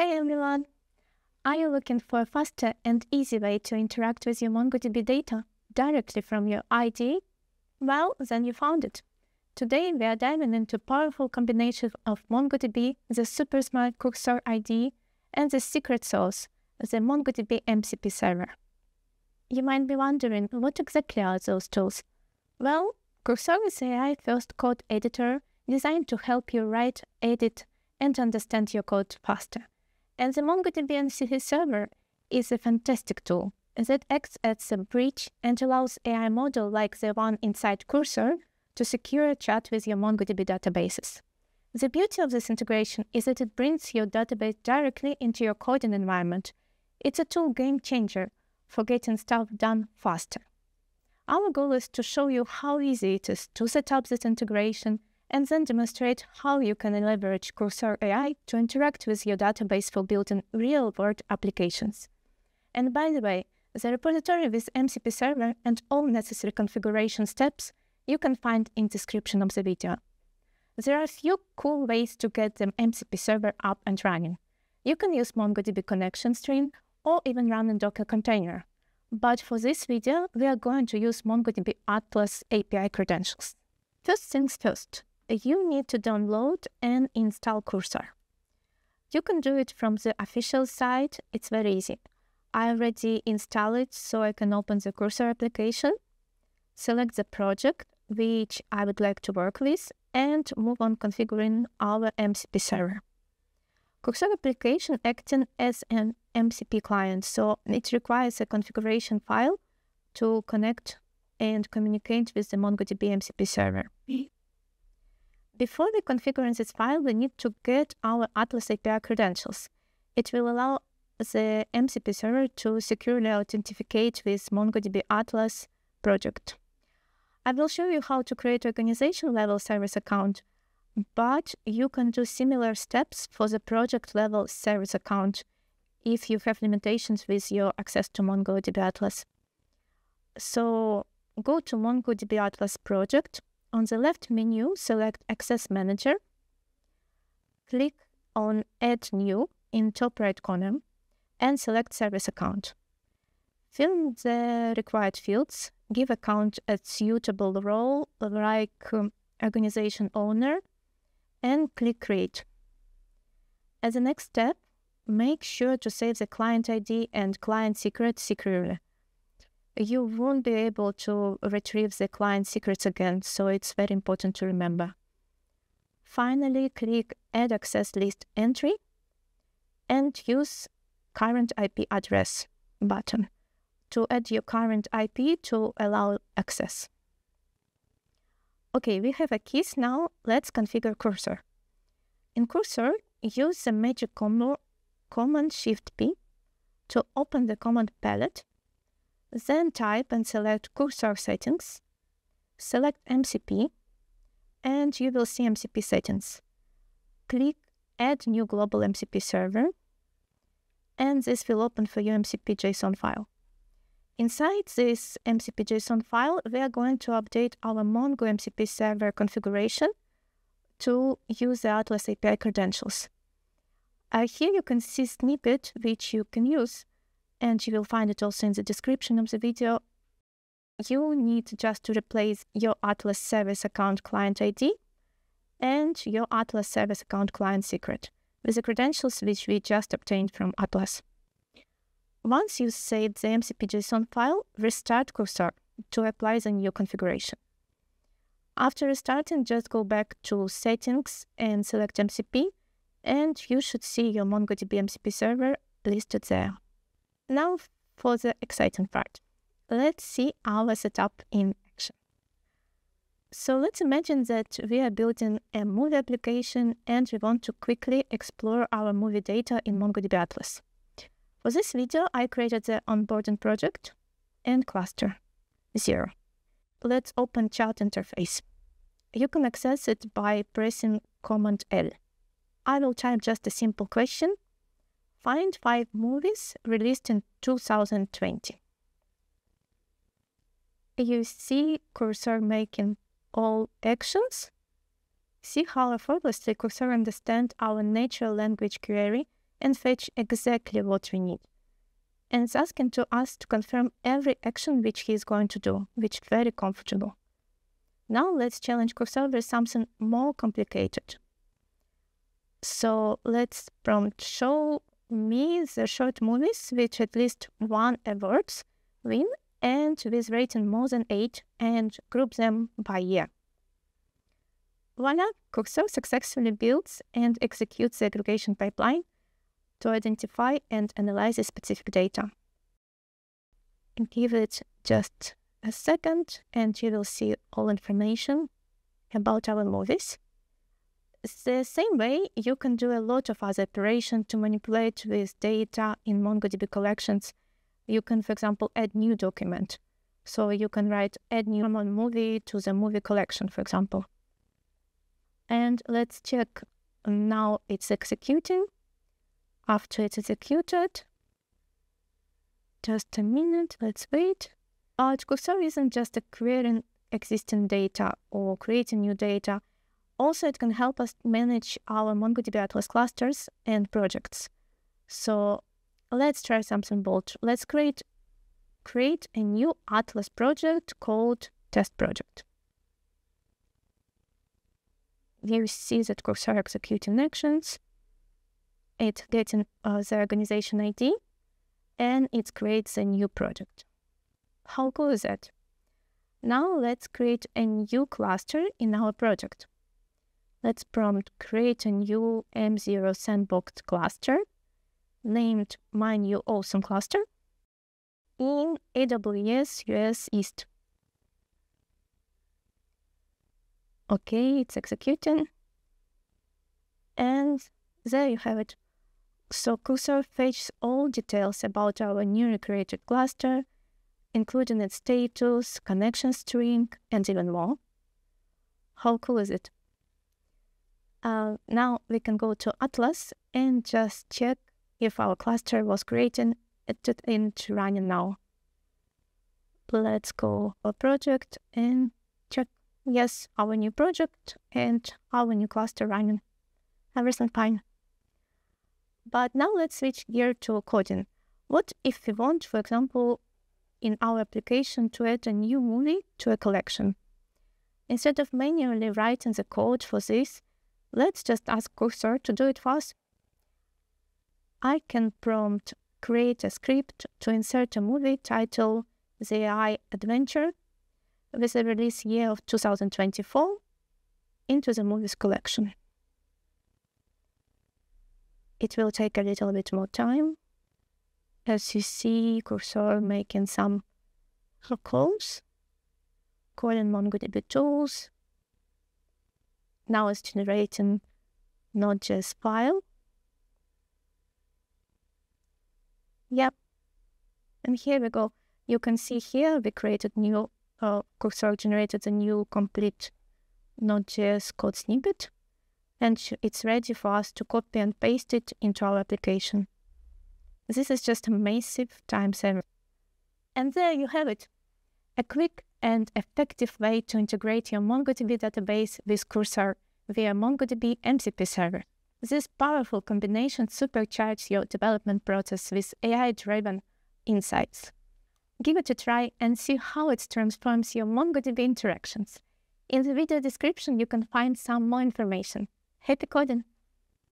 Hey everyone! Are you looking for a faster and easy way to interact with your MongoDB data directly from your IDE? Well, then you found it. Today we are diving into powerful combination of MongoDB, the super smart Cursor IDE, and the secret sauce, the MongoDB MCP server. You might be wondering, what exactly are those tools? Well, Cursor is AI first code editor designed to help you write, edit, and understand your code faster. And the MongoDB MCP server is a fantastic tool that acts as a bridge and allows AI model like the one inside Cursor to secure a chat with your MongoDB databases. The beauty of this integration is that it brings your database directly into your coding environment. It's a tool game changer for getting stuff done faster. Our goal is to show you how easy it is to set up this integration and then demonstrate how you can leverage Cursor AI to interact with your database for building real-world applications. And by the way, the repository with MCP server and all necessary configuration steps you can find in description of the video. There are a few cool ways to get the MCP server up and running. You can use MongoDB connection string or even run a Docker container. But for this video, we are going to use MongoDB Atlas API credentials. First things first, you need to download and install Cursor. You can do it from the official site, it's very easy. I already installed it so I can open the Cursor application, select the project which I would like to work with, and move on configuring our MCP server. Cursor application acting as an MCP client, so it requires a configuration file to connect and communicate with the MongoDB MCP server. Before we configure this file, we need to get our Atlas API credentials. It will allow the MCP server to securely authenticate with MongoDB Atlas project. I will show you how to create organization level service account, but you can do similar steps for the project level service account if you have limitations with your access to MongoDB Atlas. So go to MongoDB Atlas project on the left menu, select Access Manager. Click on Add New in top right corner and select Service Account. Fill the required fields, give account a suitable role like um, organization owner, and click Create. As a next step, make sure to save the client ID and client secret securely you won't be able to retrieve the client secrets again, so it's very important to remember. Finally, click Add Access List Entry and use Current IP Address button to add your current IP to allow access. Okay, we have a keys now. Let's configure Cursor. In Cursor, use the magic combo Command Shift P to open the command palette then type and select Cursor settings, select MCP, and you will see MCP settings. Click Add New Global MCP Server, and this will open for you MCP JSON file. Inside this MCP JSON file, we are going to update our Mongo MCP server configuration to use the Atlas API credentials. Uh, here you can see snippet which you can use and you will find it also in the description of the video. You need just to replace your Atlas Service Account Client ID and your Atlas Service Account Client Secret with the credentials which we just obtained from Atlas. Once you save the MCP.json file, restart Cursor to apply the new configuration. After restarting, just go back to Settings and select MCP, and you should see your MongoDB MCP server listed there. Now for the exciting part. Let's see our setup in action. So let's imagine that we are building a movie application and we want to quickly explore our movie data in MongoDB Atlas. For this video, I created the onboarding project and cluster 0. Let's open chat interface. You can access it by pressing Command L. I will type just a simple question Find five movies released in 2020. You see cursor making all actions. See how effortlessly cursor understands our natural language query and fetch exactly what we need. And it's asking to us to confirm every action which he is going to do, which very comfortable. Now let's challenge Cursor with something more complicated. So let's prompt show me the short movies which at least one awards win and with rating more than 8 and group them by year. Voila, Cursor successfully builds and executes the aggregation pipeline to identify and analyze specific data. Give it just a second and you will see all information about our movies. The same way, you can do a lot of other operations to manipulate with data in MongoDB collections. You can, for example, add new document. So you can write add new movie to the movie collection, for example. And let's check now it's executing. After it's executed, just a minute, let's wait. But Cursor isn't just querying existing data or creating new data. Also, it can help us manage our MongoDB Atlas clusters and projects. So let's try something bold. Let's create create a new Atlas project called test project. You see that Cursor executing actions. It's getting uh, the organization ID and it creates a new project. How cool is that? Now let's create a new cluster in our project. Let's prompt create a new M0 sandboxed cluster named my new awesome cluster in AWS US East. Okay, it's executing. And there you have it. So Cursor fetches all details about our newly created cluster, including its status, connection string, and even more. How cool is it? Uh, now we can go to Atlas and just check if our cluster was created and running now. Let's go for project and check. Yes, our new project and our new cluster running. Everything fine. But now let's switch gear to coding. What if we want, for example, in our application to add a new movie to a collection? Instead of manually writing the code for this, Let's just ask Cursor to do it for us. I can prompt create a script to insert a movie title The AI Adventure with a release year of 2024 into the movies collection. It will take a little bit more time. As you see, Cursor making some calls, calling MongoDB tools, now it's generating Node.js file. Yep. And here we go. You can see here we created new, uh, Cursor generated a new complete Node.js code snippet. And it's ready for us to copy and paste it into our application. This is just a massive time saver. And there you have it. A quick and effective way to integrate your MongoDB database with Cursor via MongoDB MCP server. This powerful combination supercharges your development process with AI-driven insights. Give it a try and see how it transforms your MongoDB interactions. In the video description, you can find some more information. Happy coding!